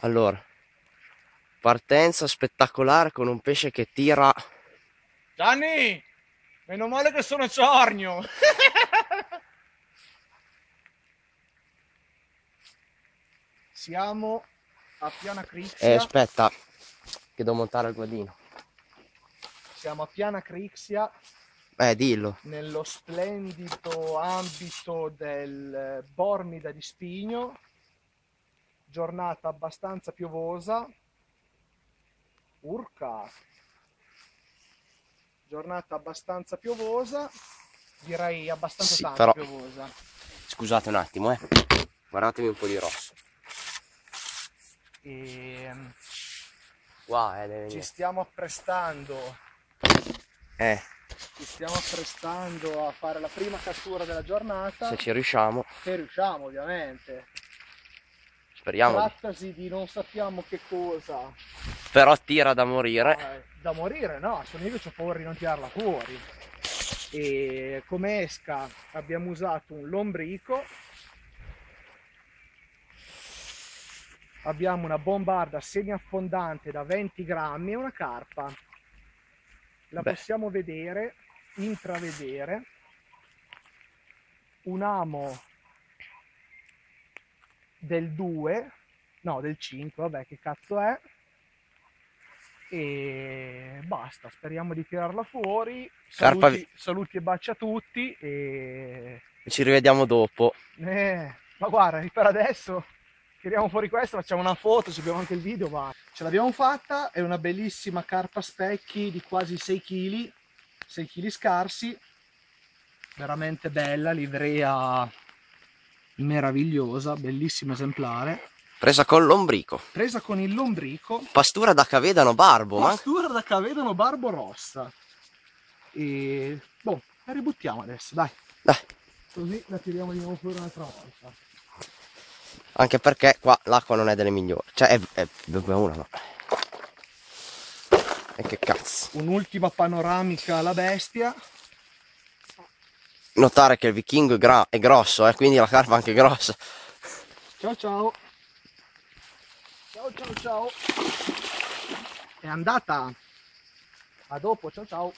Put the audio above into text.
Allora, partenza spettacolare con un pesce che tira. Gianni, meno male che sono ciornio. Siamo a Piana Crixia. Eh, aspetta, che devo montare il guadino. Siamo a Piana Crixia Eh, dillo. nello splendido ambito del Bormida di Spigno. Giornata abbastanza piovosa. Urca. Giornata abbastanza piovosa. Direi abbastanza Sì, tanto però- piovosa. Scusate un attimo, eh. Guardatemi un po' di rosso. E Qua, eh, deve ci stiamo apprestando. Eh, Ci stiamo apprestando a fare la prima cattura della giornata. se ci riusciamo, Se riusciamo, ovviamente. Speriamo. di- Trattasi di non sappiamo che cosa. Però tira da morire. Eh, da morire, no, sono io che ho paura di non tirarla fuori. E come esca abbiamo usato un lombrico. Abbiamo una bombarda semiaffondante da 20 grammi e una carpa. La Beh. possiamo vedere, intravedere. Un amo del 2, no del 5, vabbè che cazzo è. E basta, speriamo di tirarla fuori. Carpa Saluti, saluti e baci a tutti. E... Ci rivediamo dopo. eh, ma guarda, per adesso tiriamo fuori questo, facciamo una foto, ci abbiamo anche il video, ma ce l'abbiamo fatta. È una bellissima carpa specchi di quasi 6 kg, 6 kg scarsi. Veramente bella, livrea meravigliosa, bellissimo esemplare. Presa con l'ombrico. Presa con il lombrico, Pastura da Cavedano Barbo, ma pastura da Cavedano Barbo Rossa. E boh, la ributtiamo adesso, dai. dai, Così la tiriamo di nuovo fuori un'altra volta. anche perché qua l'acqua non è delle migliori. Cioè, è, è una no. E che cazzo. Un'ultima panoramica alla bestia. Notare che il vichingo è, gra- è grosso, eh, quindi la carpa è anche grossa. Ciao ciao. Ciao ciao ciao. È andata. A dopo, ciao ciao.